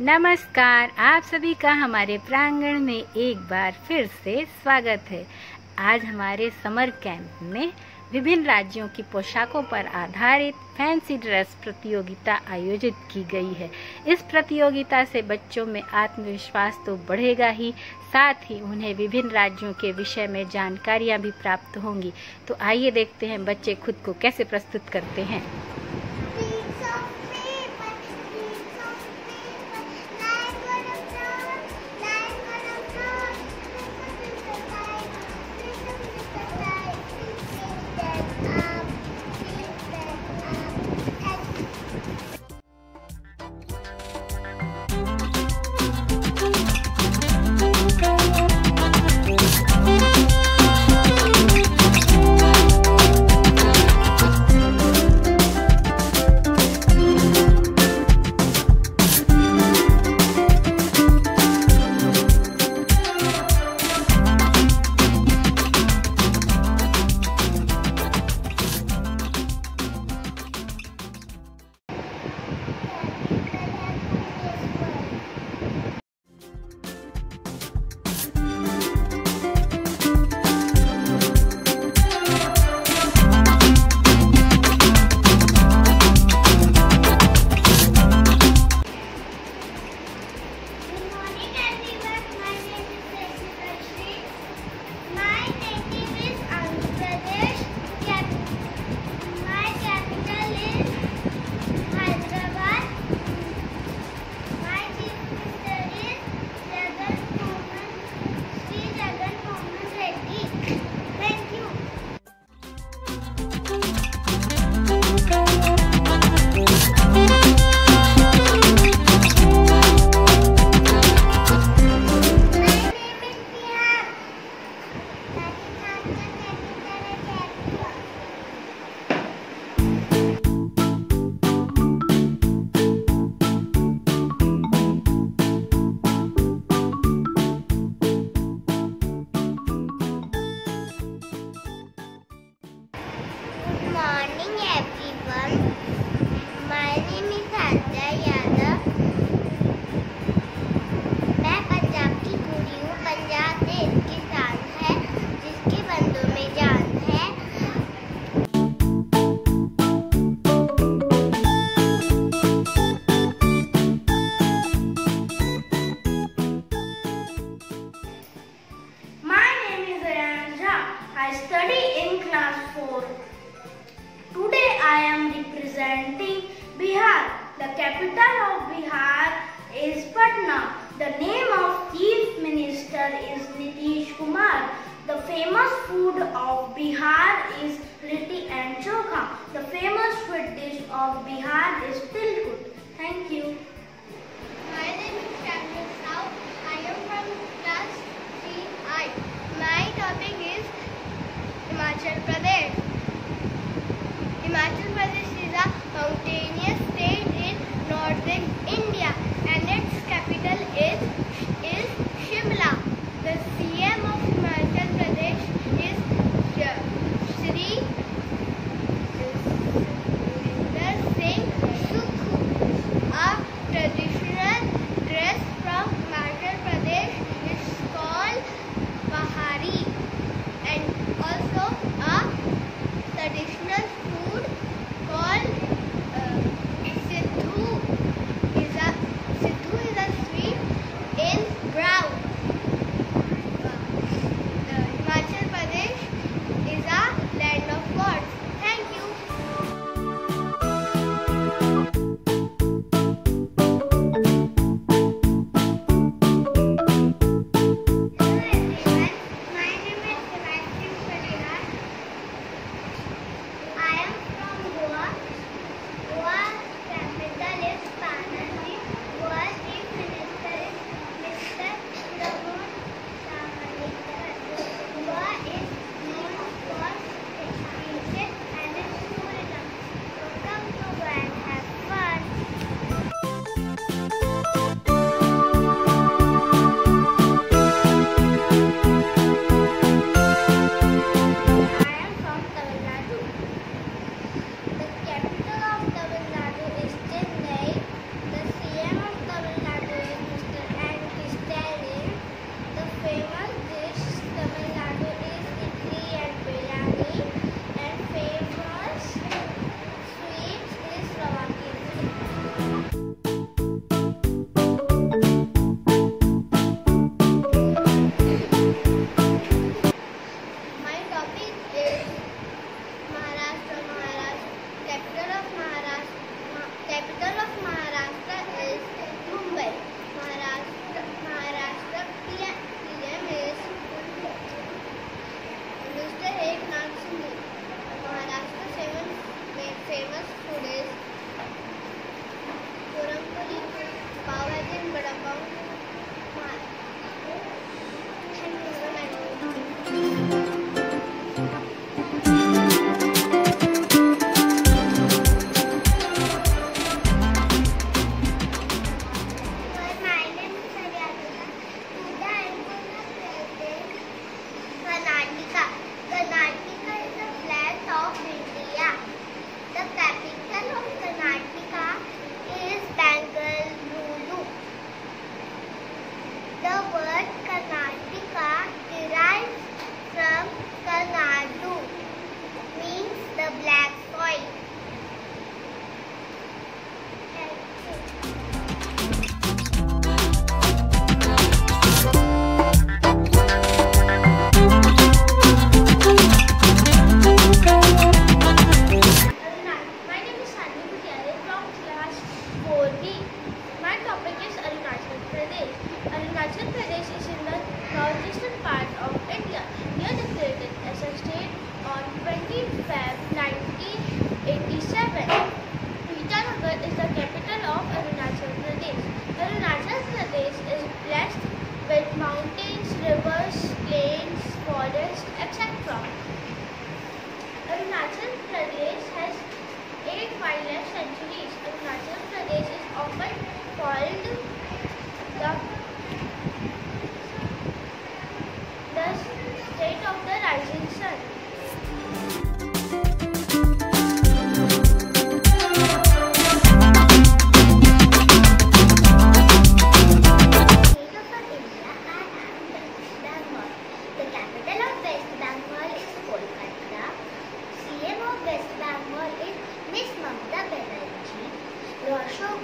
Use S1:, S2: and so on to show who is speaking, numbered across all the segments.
S1: नमस्कार, आप सभी का हमारे प्रांगण में एक बार फिर से स्वागत है। आज हमारे समर कैंप में विभिन्न राज्यों की पोशाकों पर आधारित फैंसी ड्रेस प्रतियोगिता आयोजित की गई है। इस प्रतियोगिता से बच्चों में आत्मविश्वास तो बढ़ेगा ही, साथ ही उन्हें विभिन्न राज्यों के विषय में जानकारियाँ भी प्राप्त होंगी। तो आइए देखते हैं बच्चे खुद को कैसे प्रस्तुत करते हैं।
S2: Famous food of Bihar is litti and chokha. The famous food dish of Bihar is tilkut. Thank you.
S3: My name is Samuel Sao. I am from class 3I. My topic is Himachal Pradesh. Himachal Pradesh is a mountainous state in northern India and its capital is, is Shimla. The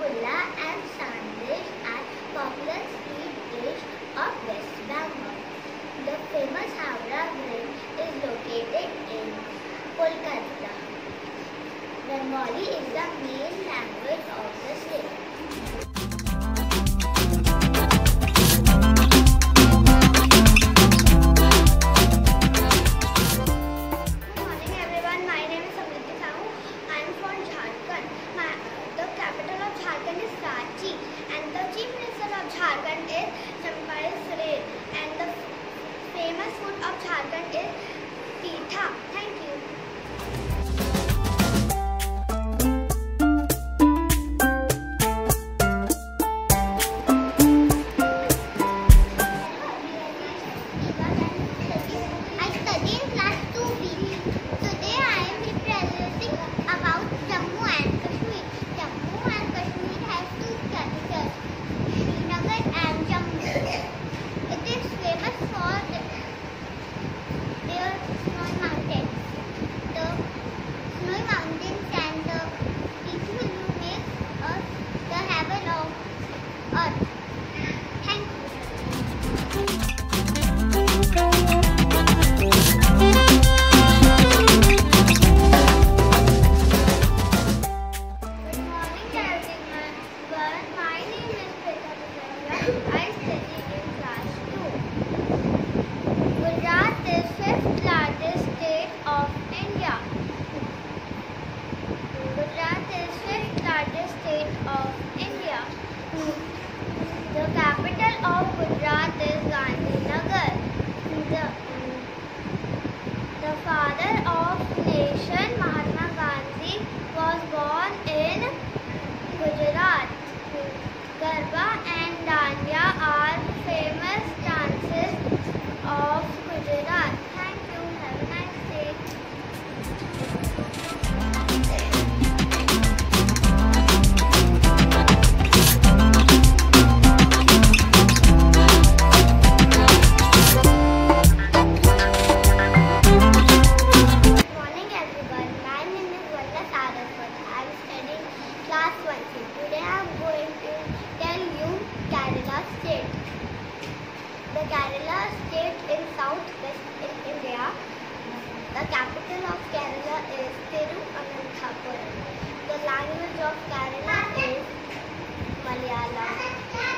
S1: Gulla and sandwich at popular street dish of West Bengal. The famous Howrah Bridge is located in Kolkata. Bengali is the main language of the state. I the Kerala state in southwest in India. The capital of Kerala is Tiruvananthapuram. The language of Kerala is Malayalam.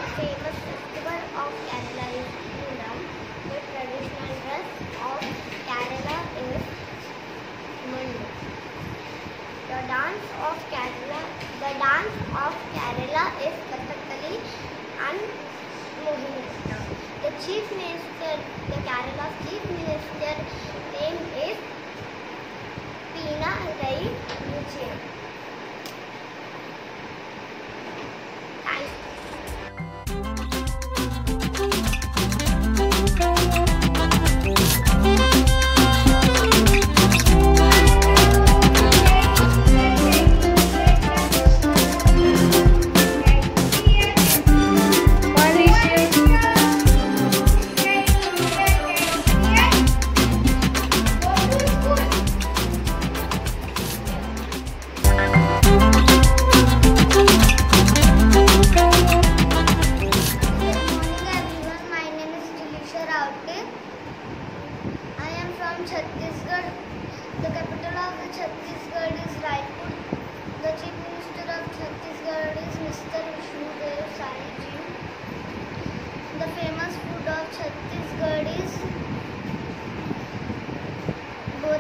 S1: The famous festival of Kerala is Onam. The traditional dress of Kerala is Mundu. The dance of Kerala, the dance of Kerala is Kathakali and Mohini. Chief Minister, the Kerala's Chief Minister name is Pina Rai
S3: Vijayan.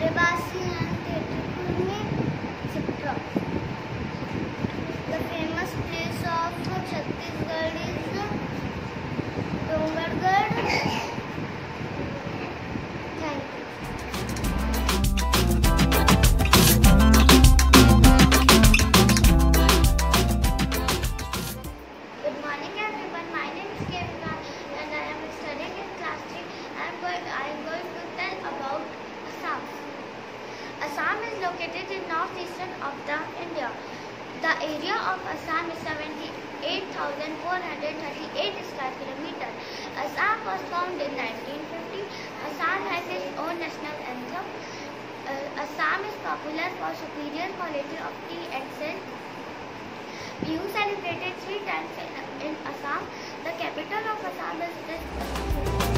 S1: Jhansi and Tetukulni Chitra. The famous place of Chhattisgarh is Dongargarh. Northeastern of the India. The area of Assam is 78,438 square kilometer. Assam was formed in 1950. Assam has its own national anthem. Uh, Assam is popular for superior quality of tea and silk. You celebrated three times in, in Assam. The capital of Assam is this.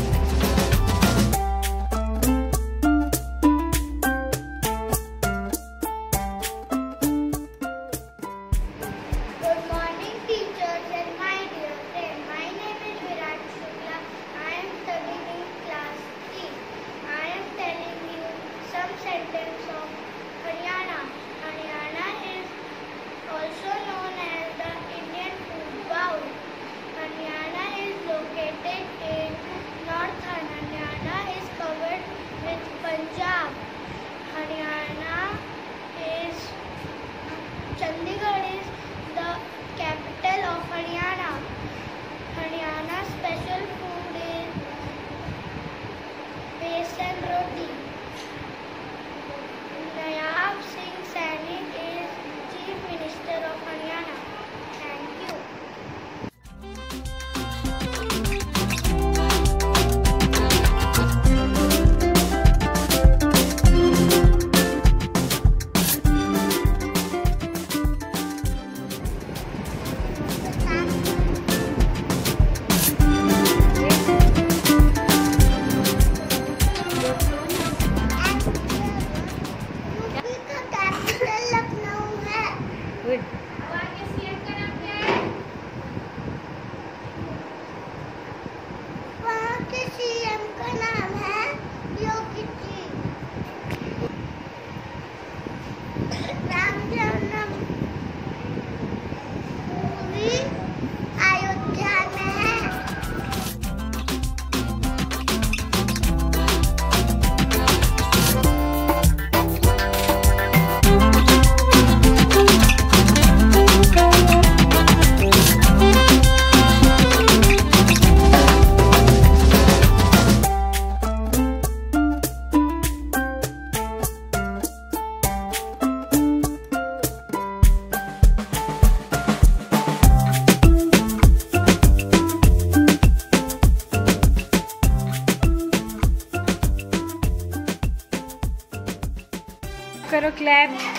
S4: clap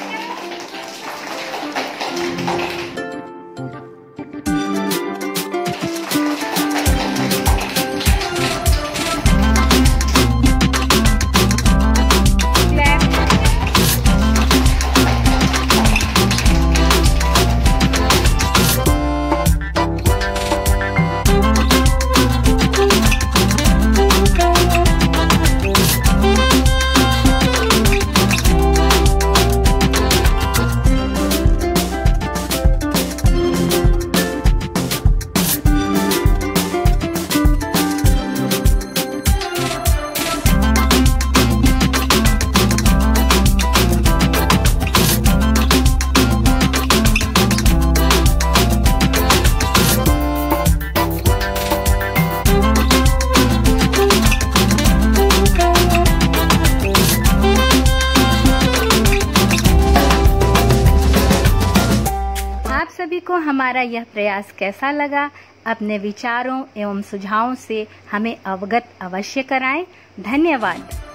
S4: हमारा यह प्रयास कैसा लगा? अपने विचारों एवं सुझावों से हमें अवगत अवश्य कराएँ। धन्यवाद।